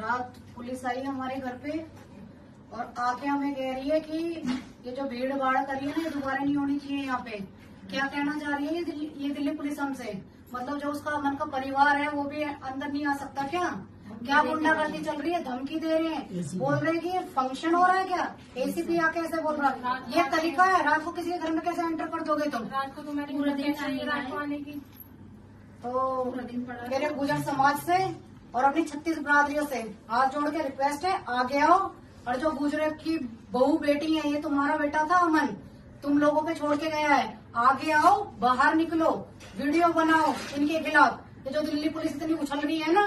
रात पुलिस आई हमारे घर पे और आके हमें कह रही है कि ये जो भीड़ भाड़ करी है ना ये दोबारा नहीं होनी चाहिए यहाँ पे। क्या कहना चाह रही है ये दिल्ली, ये दिल्ली पुलिस हमसे? मतलब जो उसका अमन का परिवार है वो भी अंदर नहीं आ सकता क्या? क्या गुंडागर्दी चल रही है? धमकी दे रहे हैं। बोल रहे हैं कि फ़ंक्शन हो रहा है क्या? एसीपी आके ऐसे बोल रहा है। ये तरीका है। रात को है। आने की पूरा तो दिन पड़ा मेरे गुजर समाज से और अपनी छत्तीस बरादरियों से। हाथ जोड़ के रिक्वेस्ट है आगे आओ। और जो गुजर की बहू बेटी है ये तुम्हारा बेटा था अमन। तुम लोगों पे छोड़ के गया है। आगे आओ बाहर निकलो। वीडियो बनाओ इनके खिलाफ। ये जो दिल्ली पुलिस इतनी उछल रही है ना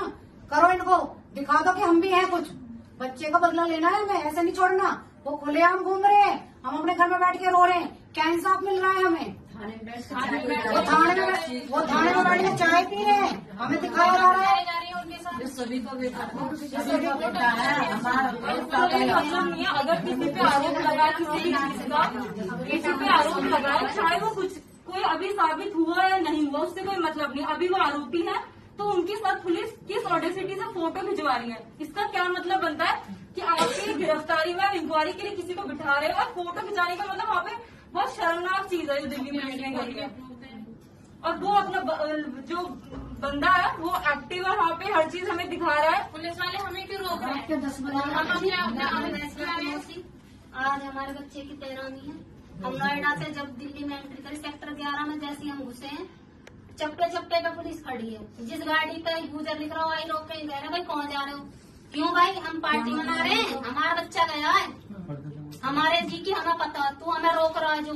करो इनको। दिखा दो कि हम भी हैं कुछ। बच्चे का बदला लेना है हमें ऐसे नहीं छोड़ना। वो खुलेआम घूम रहे हैं। हम अपने घर में बैठ के रो रहे हैं। क्या इंसाफ मिल रहा है हमें। थाने में वो थाने में बैठ- के चाय पी रहे हैं। हमें दिखाया जा रहा है। सभी का बेटा है मतलब है अगर किसी पे आरोप लगा किसी का किसी पे आरोप लगा चाहे वो कुछ कोई अभी साबित हुआ या नहीं हुआ उससे कोई मतलब नहीं। अभी वो आरोपी है तो उनके साथ पुलिस किस ऑडेसिटी से फ़ोटो भिजवा रही है? इसका क्या मतलब बनता है कि आपकी गिरफ्तारी में इंक्वायरी के लिए किसी को बिठा रहे हैं? और फ़ोटो खिंचाने का मतलब वहाँ पे बहुत शर्मनाक चीज़ है जो दिल्ली पुलिस ने करी है। और वो अपना जो बंदा है वो एक्टिव है वहाँ पे हर चीज़ हमें दिखा रहा है। पुलिस वाले हमें क्यों रोक रहे थी। आज हमारे बच्चे की तेरहवीं है। हम नोएडा से जब दिल्ली में एंट्री करी सेक्टर ग्यारह में जैसे हम घुसे हैं चप्पे चप्पे पे पुलिस खड़ी है। जिस गाड़ी पे यूज़र लिख रहा हो वही लोग कहीं कह रहे भाई कौन जा रहे हो? क्यों भाई? हम पार्टी मना रहे हैं। हमारा बच्चा गया है। हमारे जी की हमें पता तू हमें रोक रहा जो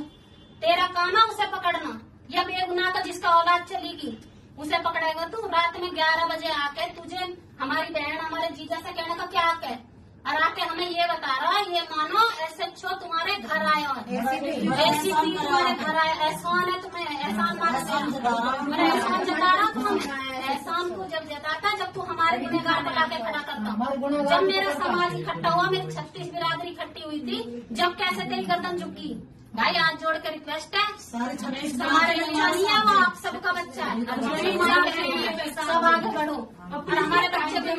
तेरा काम है उसे पकड़ना। या बेगुनाह का जिसका औलाद चलेगी उसे पकड़ेगा तू। रात में ग्यारह बजे आके तुझे हमारी बहन हमारे जीजा से कहने का क्या हक है? और आके हमें ये बता रहा ये मानो एस एच ओ तुम्हारे घर आया है। एसीपी तुम्हारे घर आया एहसान है तुम्हें एहसान मान मेरा एहसान जता रहा तू हमें एहसान को जब जताता जब तू हमारे गुनेगार को के खड़ा करता। जब मेरा समाज इकट्ठा हुआ मेरी छत्तीस बिरादरी इकट्ठी हुई थी जब कैसे तेरी गर्दन झुकी? भाई हाथ जोड़ के रिक्वेस्ट है। हमारे बच्चा नहीं है वो आप सबका बच्चा है। सब आगे बढ़ो। और हमारे बच्चे को